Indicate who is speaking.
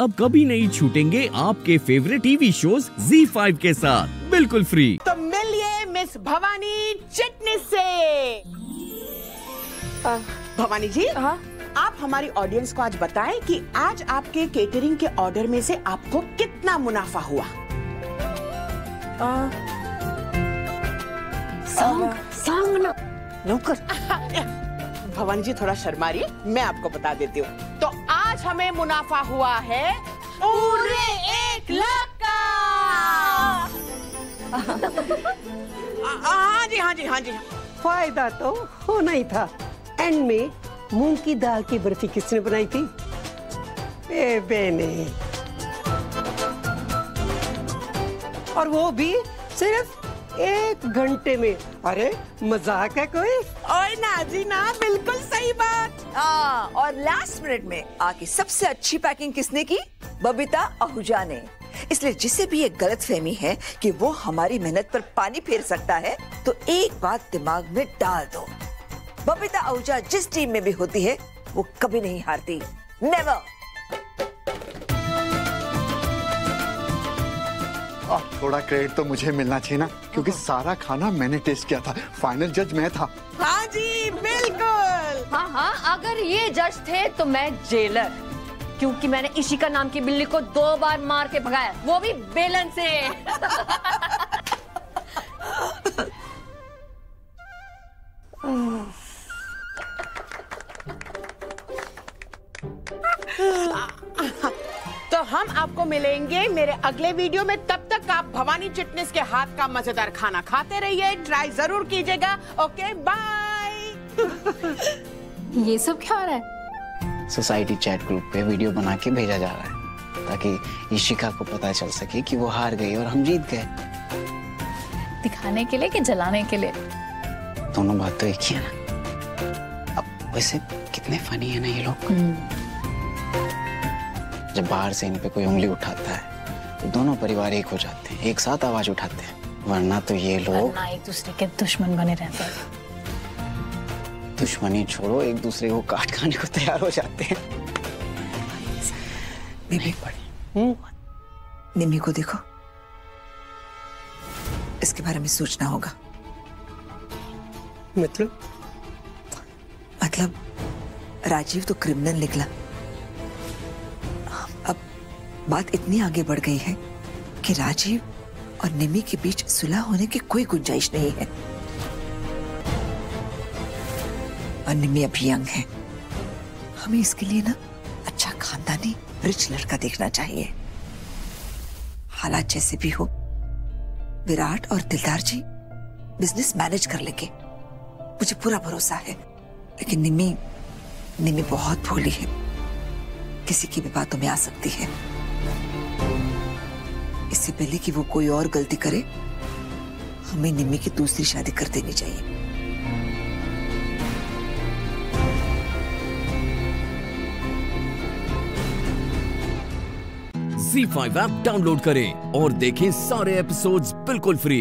Speaker 1: अब कभी नहीं छूटेंगे आपके फेवरेट टीवी शोज़ Z5 के साथ। बिल्कुल फ्री
Speaker 2: तो मिलिए मिस भवानी चिटनी से। भवानी जी
Speaker 3: हाँ।
Speaker 2: आप हमारी ऑडियंस को आज बताएँ कि आज आपके केटरिंग के ऑर्डर में से आपको कितना मुनाफा हुआ।
Speaker 3: आ,
Speaker 2: सांग सांग ना। नौकर। भवानी जी थोड़ा शर्मा रही मैं आपको बता देती हूँ। तो आज हमें मुनाफा हुआ है? पूरे एक लाख का। हाँ जी हाँ जी हाँ जी।
Speaker 4: फ़ायदा तो होना ही था। एंड में मूंग की दाल की बर्फ़ी किसने बनाई थी? बेबे ने और वो भी सिर्फ़ एक घंटे में। अरे मज़ाक है कोई?
Speaker 2: ओए ना जी ना
Speaker 3: हाँ और लास्ट मिनट में आके सबसे अच्छी पैकिंग किसने की? बबीता आहूजा ने। इसलिए जिसे भी ये गलत फहमी है कि वो हमारी मेहनत पर पानी फेर सकता है तो एक बात दिमाग में डाल दो। बबीता आहूजा जिस टीम में भी होती है, वो कभी नहीं हारती। नेवर
Speaker 5: थोड़ा क्रेडिट तो मुझे मिलना चाहिए ना क्योंकि सारा खाना मैंने टेस्ट किया था। फाइनल जज मैं था।
Speaker 2: हाँ जी बिल्कुल।
Speaker 6: हाँ हाँ अगर ये जज थे तो मैं जेलर क्योंकि मैंने इशिका नाम की बिल्ली को दो बार मार के भगाया। वो भी बेलन से।
Speaker 2: तो हम आपको मिलेंगे मेरे अगले वीडियो में तब आप भवानी चिटनेस के हाथ का मज़ेदार खाना खाते रहिए। ट्राई ज़रूर कीजिएगा। ओके बाय
Speaker 6: ये सब क्या हो रहा है?
Speaker 7: सोसाइटी चैट ग्रुप पे वीडियो बना के भेजा जा रहा है ताकि ईशिका को पता चल सके कि वो हार गई और हम जीत गए।
Speaker 8: दिखाने के लिए कि जलाने के लिए?
Speaker 7: दोनों बात तो एक ही है ना? अब वैसे कितने फनी है ना ये लोग? जब बाहर से इन पे कोई उंगली उठाता है दोनों परिवार एक हो जाते हैं एक साथ आवाज़ उठाते हैं वरना तो ये लोग
Speaker 8: एक दूसरे के दुश्मन बने रहते। हैं
Speaker 7: दुश्मनी छोड़ो एक दूसरे को काट खाने को तैयार हो जाते हैं।
Speaker 3: निमी निमी को देखो। इसके बारे में सोचना होगा।
Speaker 4: मतलब
Speaker 3: मतलब राजीव तो क्रिमिनल निकला। बात इतनी आगे बढ़ गई है कि राजीव और निमी के बीच सुलह होने की कोई गुंजाइश नहीं है। और निमी अभी यंग है। हमें इसके लिए ना अच्छा खानदानी, रिच लड़का देखना चाहिए। हालात जैसे भी हो, विराट और दिलदार जी बिज़नेस मैनेज कर लेंगे। मुझे पूरा भरोसा है। लेकिन निमी निमी बहुत भोली है। किसी की भी बातों में आ सकती है। इससे पहले कि वो कोई और गलती करे, हमें निम्मी की दूसरी शादी कर देनी चाहिए।
Speaker 1: Z5 ऐप डाउनलोड करें और देखें सारे एपिसोड्स बिल्कुल फ्री